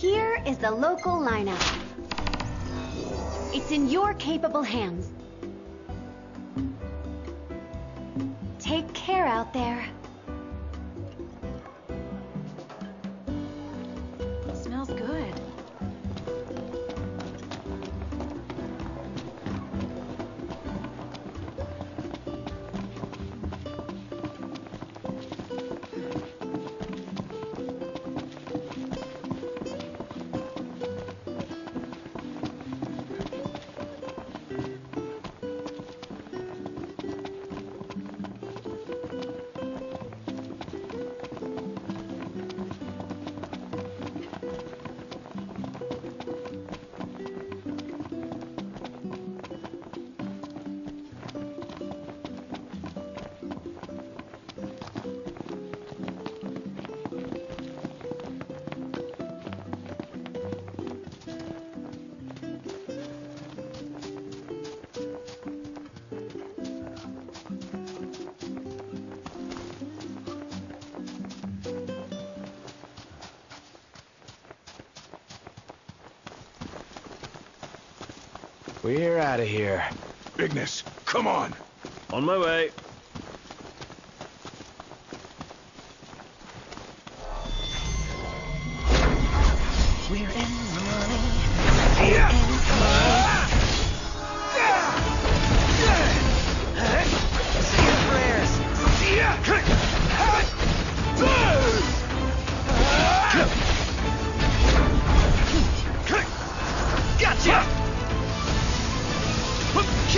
Here is the local lineup. It's in your capable hands. Take care out there. We're out of here. Ignis, come on. On my way.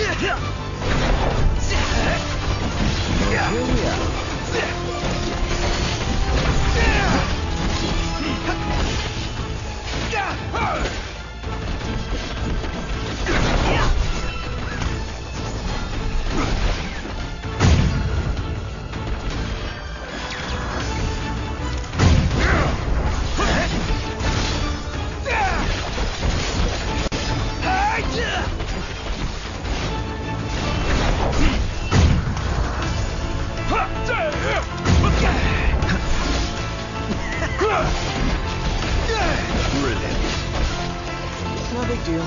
Yeah. Deal.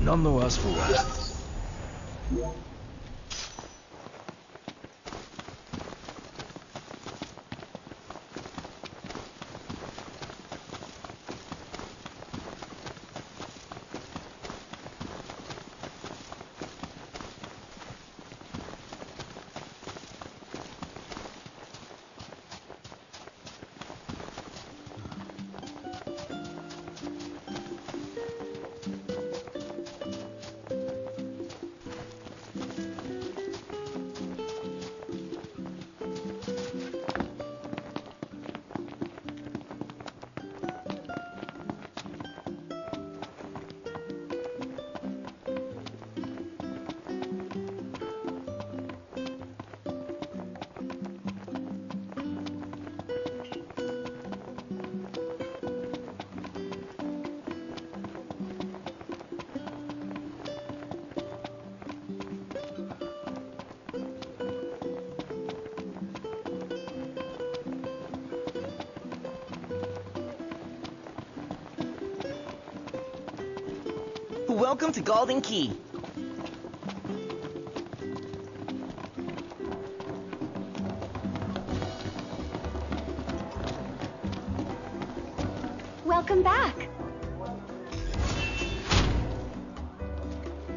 None the worse for wear. Welcome to Galdin Quay. Welcome back.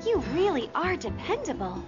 You really are dependable.